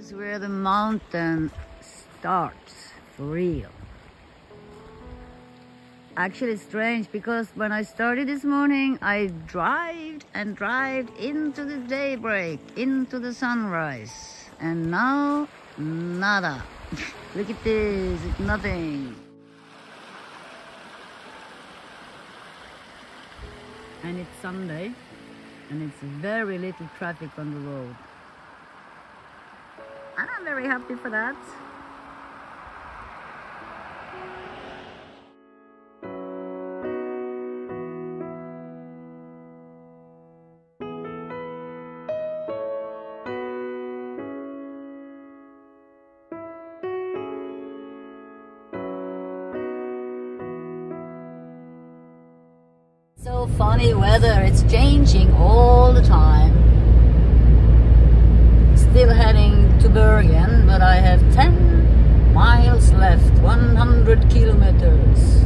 is where the mountain starts for real. Actually, strange because when I started this morning, I drove and drove into the daybreak, into the sunrise, and now nada. Look at this, it's nothing. And it's Sunday, and it's very little traffic on the road. And I'm very happy for that. So funny weather, it's changing all the time. Bergen, but I have 10 miles left, 100 kilometers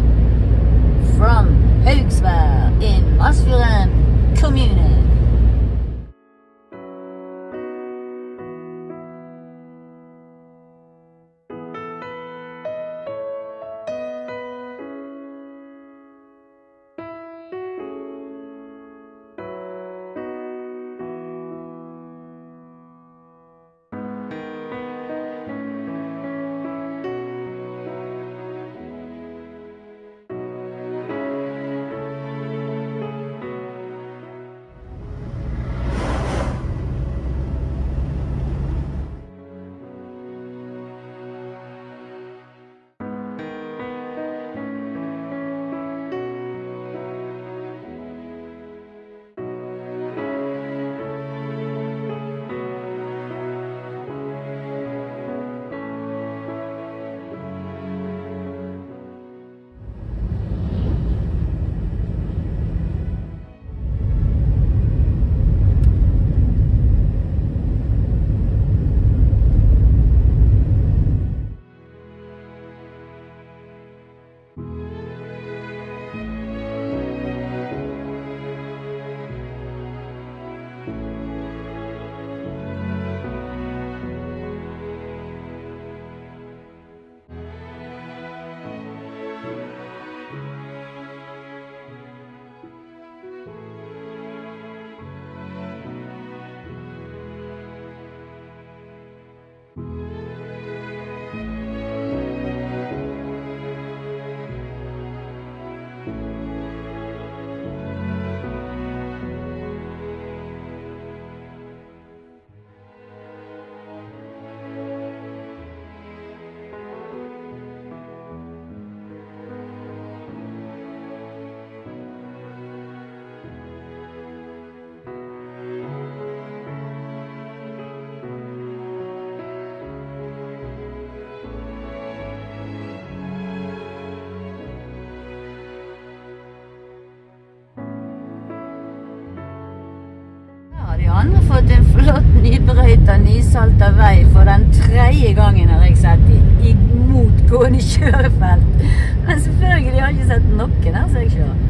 Andre har fått en flott nybrøyta, nysalta vei for den tredje gangen har jeg sett i, I motgående kjørefelt. Men selvfølgelig har jeg ikke sett noen her, så jeg kjører.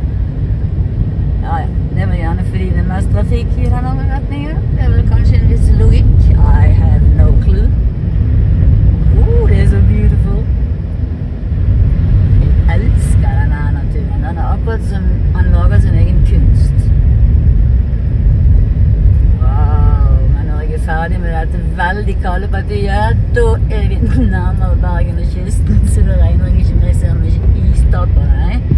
Ja, ja. Det var gjerne fordi det er mest trafikk i den andre retningen. Det er vel kanskje en viss logikk. I have no clue. Oh, det er så beautiful. Jeg elsker denne naturen. Den er akkurat som stadig med dette veldig kalde partiet. Da er vi nærmere Bergen og kysten, så det regner jeg ikke med jeg ser mye istak på deg.